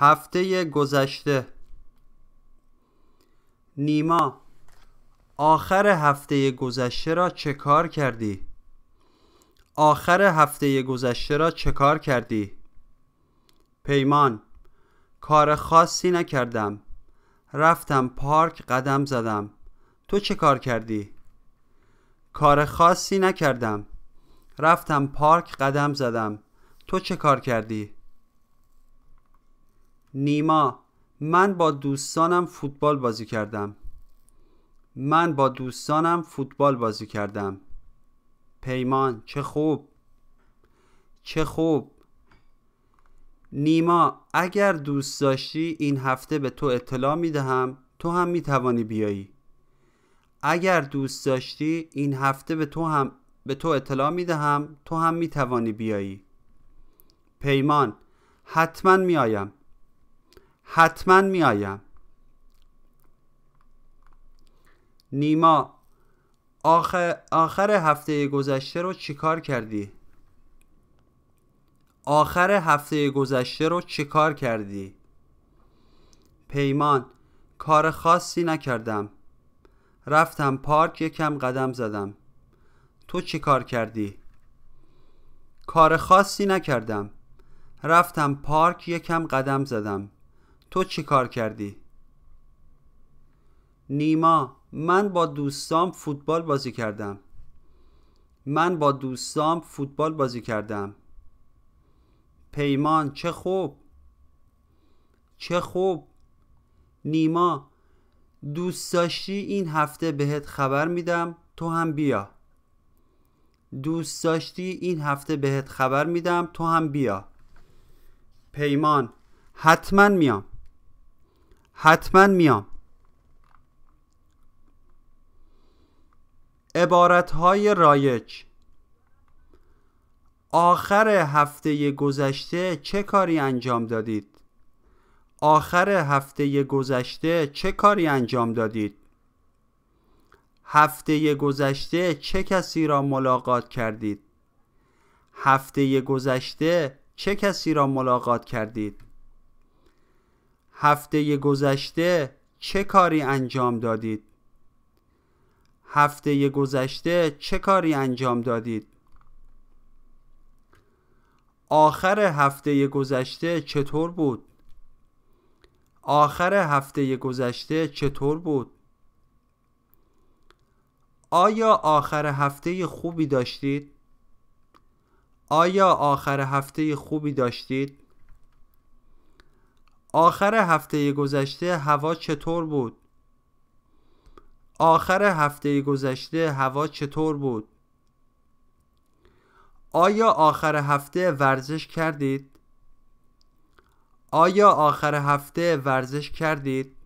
هفته گذشته نیما آخر هفته گذشته را چه کار کردی؟ آخر هفته گذشته را چه کار کردی؟ پیمان کار خاصی نکردم رفتم پارک قدم زدم تو چه کار کردی؟ کار خاصی نکردم رفتم پارک قدم زدم تو چه کار کردی؟ نیما من با دوستانم فوتبال بازی کردم. من با دوستانم فوتبال بازی کردم. پیمان چه خوب. چه خوب. نیما اگر دوست داشتی این هفته به تو اطلاع می دهم تو هم می توانی بیایی. اگر دوست داشتی این هفته به تو هم به تو اطلاع می دهم تو هم می توانی بیایی. پیمان حتما می آیم حتما می آیم نیما آخر, آخر هفته گذشته رو چیکار کردی؟ آخر هفته گذشته رو چیکار کردی؟ پیمان کار خاصی نکردم رفتم پارک یکم قدم زدم تو چی کار کردی؟ کار خاصی نکردم رفتم پارک یکم قدم زدم تو چی کار کردی؟ نیما من با دوستام فوتبال بازی کردم. من با دوستام فوتبال بازی کردم. پیمان چه خوب. چه خوب. نیما دوست داشتی این هفته بهت خبر میدم تو هم بیا. دوست داشتی این هفته بهت خبر میدم تو هم بیا. پیمان حتما میام. حتما میام عبارتهای رایج آخر هفته گذشته چه کاری انجام دادید؟ آخر هفته گذشته چه کاری انجام دادید؟ هفته گذشته چه کسی را ملاقات کردید؟ هفته گذشته چه کسی را ملاقات کردید؟ هفته گذشته چه کاری انجام دادید؟ هفته گذشته چه کاری انجام دادید؟ آخر هفته گذشته چطور بود؟ آخر هفته گذشته چطور بود؟ آیا آخر هفته خوبی داشتید؟ آیا آخر هفته خوبی داشتید؟ آخر هفته گذشته هوا چطور بود؟ آخر هفته گذشته هوا چطور بود؟ آیا آخر هفته ورزش کردید؟ آیا آخر هفته ورزش کردید؟